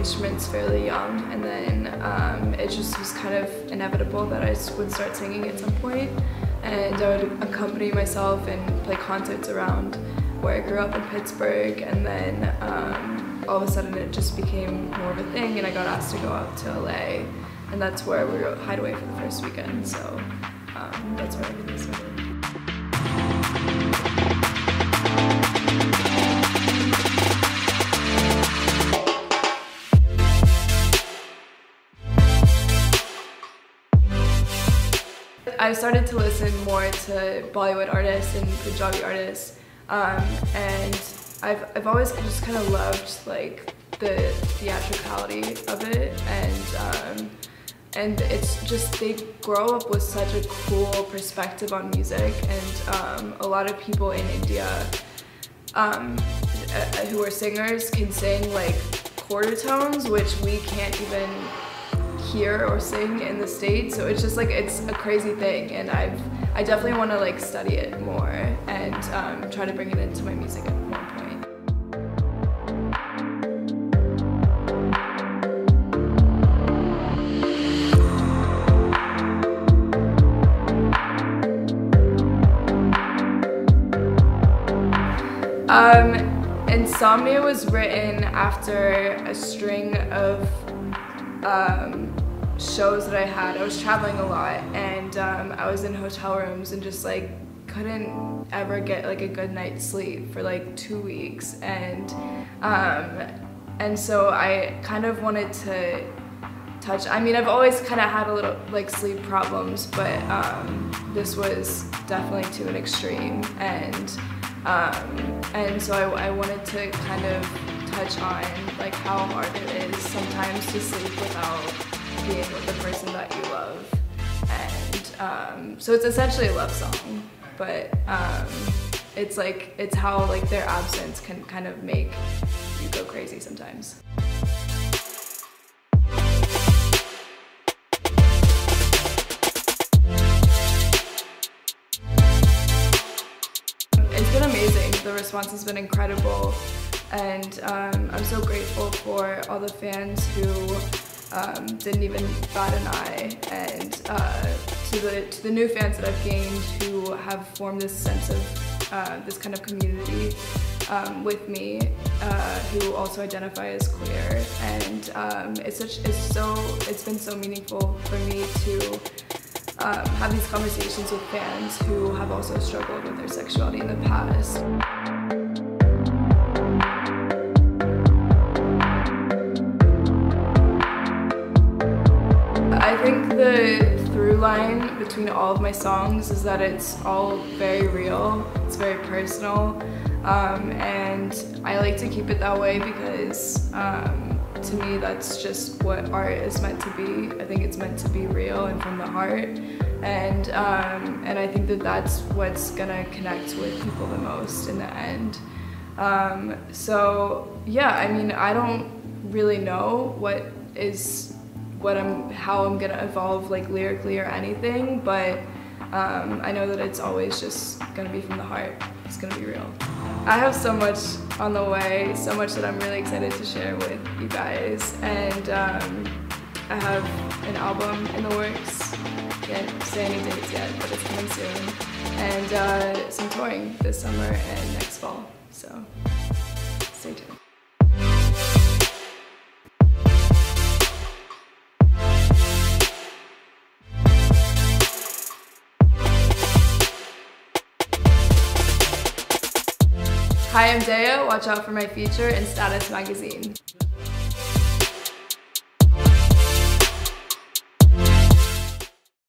instruments fairly young and then um, it just was kind of inevitable that I would start singing at some point and I would accompany myself and play concerts around where I grew up in Pittsburgh and then um, all of a sudden it just became more of a thing and I got asked to go out to LA and that's where we wrote Hideaway for the first weekend so um, that's where everything started. I started to listen more to Bollywood artists and Punjabi artists um, and I've, I've always just kind of loved like the theatricality of it and um, and it's just they grow up with such a cool perspective on music and um, a lot of people in India um, uh, who are singers can sing like quarter tones which we can't even hear or sing in the States. So it's just like, it's a crazy thing. And I've, I definitely want to like study it more and um, try to bring it into my music at one point. Um, Insomnia was written after a string of um, shows that I had. I was traveling a lot and um, I was in hotel rooms and just like couldn't ever get like a good night's sleep for like two weeks and um, and so I kind of wanted to touch I mean I've always kind of had a little like sleep problems but um, this was definitely to an extreme and um, and so I, I wanted to kind of touch on like how hard it is sometimes to sleep without being with the person that you love. And um, so it's essentially a love song, but um, it's like, it's how like their absence can kind of make you go crazy sometimes. It's been amazing. The response has been incredible and um, I'm so grateful for all the fans who um, didn't even bat an eye and uh, to the to the new fans that I've gained who have formed this sense of uh, this kind of community um, with me uh, who also identify as queer and um, it's such it's so it's been so meaningful for me to um, have these conversations with fans who have also struggled with their sexuality in the past. The through line between all of my songs is that it's all very real, it's very personal, um, and I like to keep it that way because um, to me that's just what art is meant to be. I think it's meant to be real and from the heart, and um, and I think that that's what's gonna connect with people the most in the end. Um, so yeah, I mean, I don't really know what is what I'm, how I'm gonna evolve like lyrically or anything, but um, I know that it's always just gonna be from the heart. It's gonna be real. I have so much on the way, so much that I'm really excited to share with you guys, and um, I have an album in the works. Can't say any dates yet, but it's coming soon, and uh, some touring this summer and next fall. So stay tuned. Hi, I'm Daya. Watch out for my feature in Status Magazine.